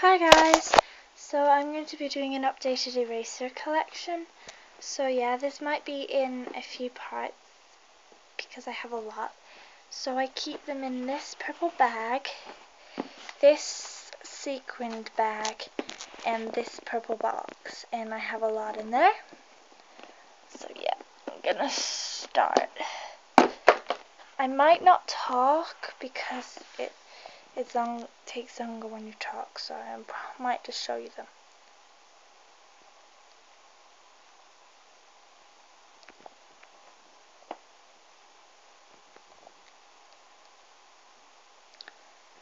Hi guys, so I'm going to be doing an updated eraser collection. So yeah, this might be in a few parts because I have a lot. So I keep them in this purple bag, this sequined bag, and this purple box. And I have a lot in there. So yeah, I'm gonna start. I might not talk because it it long, takes longer when you talk, so I might just show you them.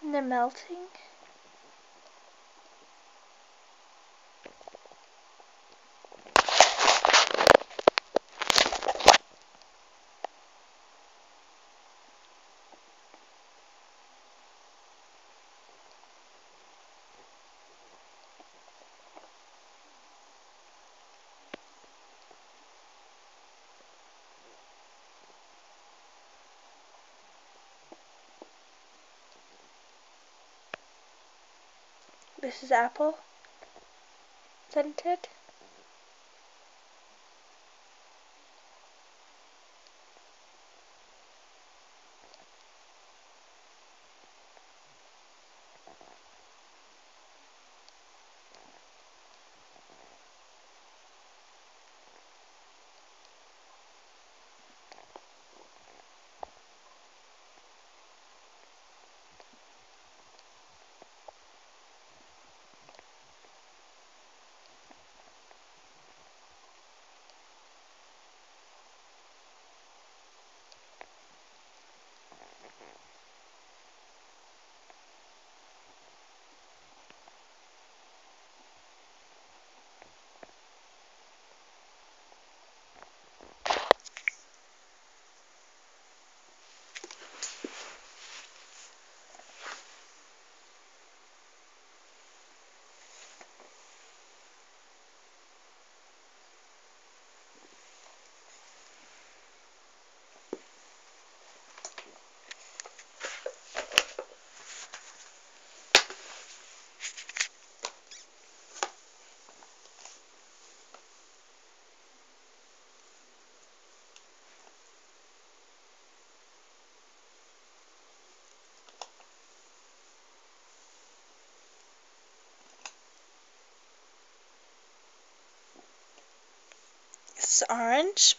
And they're melting. This is apple scented. Orange.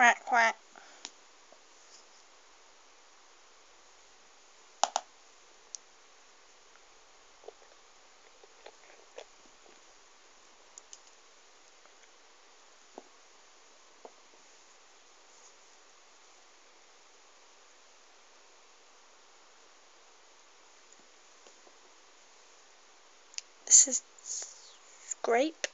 Quack, quack. This is grape.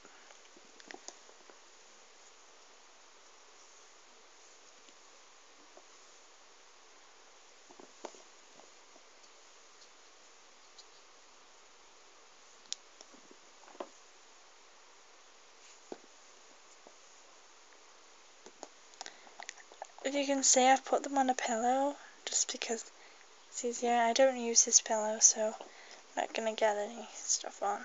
You can see, I've put them on a pillow just because it's easier. I don't use this pillow, so I'm not going to get any stuff on.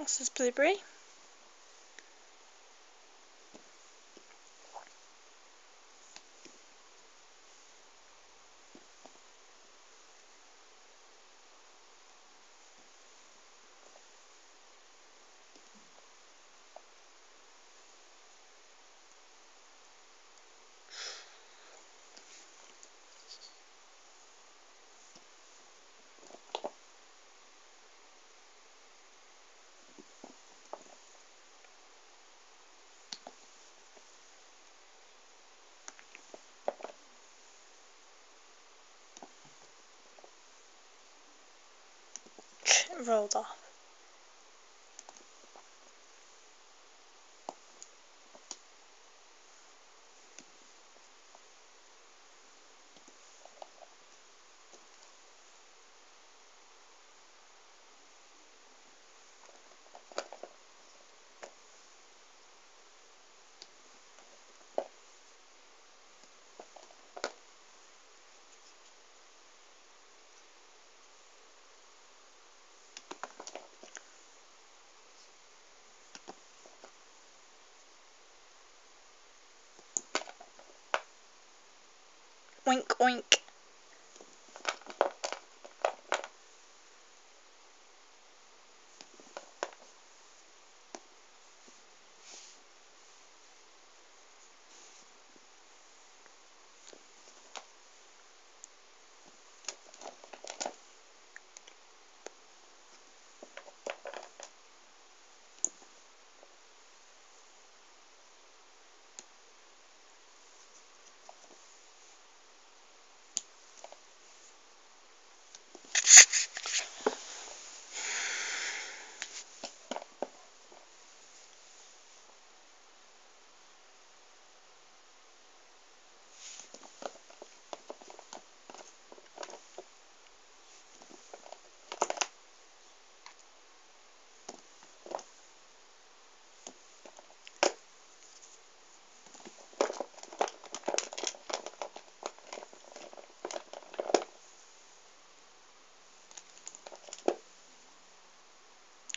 This is blueberry. Rolled off. Oink oink.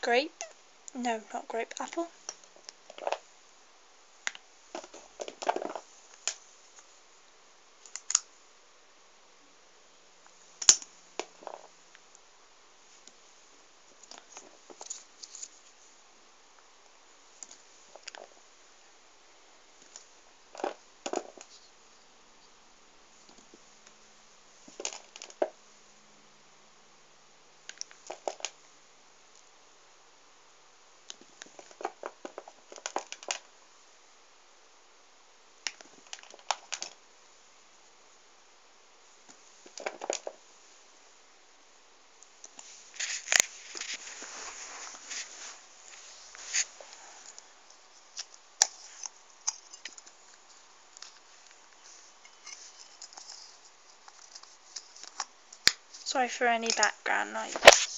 Grape. No, not grape, apple. Sorry for any background noise.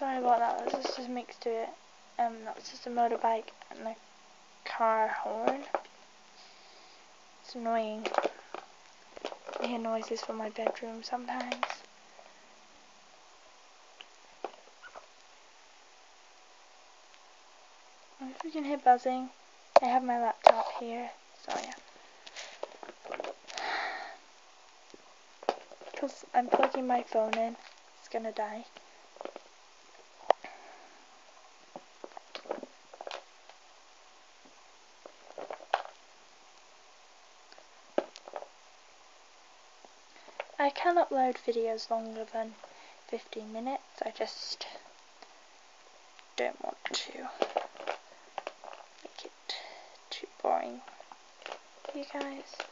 Sorry about that, this is just mixed to it. Um, that's just a motorbike and a car horn. It's annoying. I hear noises from my bedroom sometimes. If you can hear buzzing, I have my laptop here, so yeah. Because I'm plugging my phone in, it's gonna die. I can upload videos longer than 15 minutes. I just don't want to make it too boring for you guys.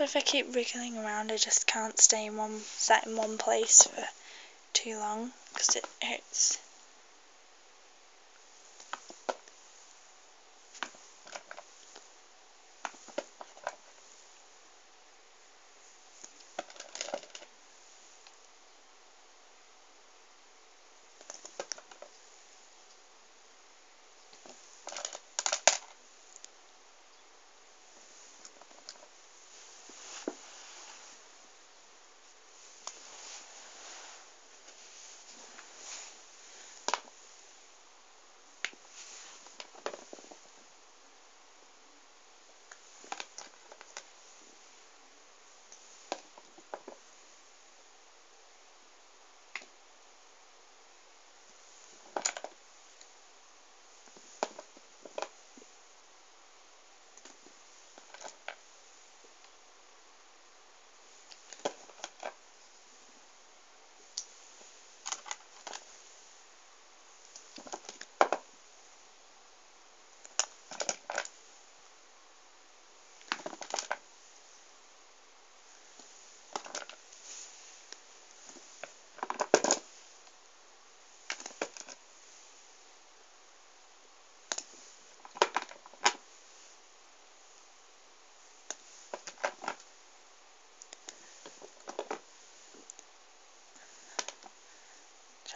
So if I keep wriggling around I just can't stay in one sat in one place for too long because it hurts.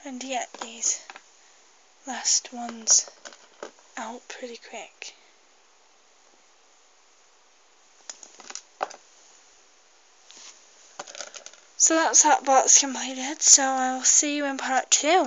Trying yet these last ones out pretty quick. So that's that box completed, so I will see you in part two.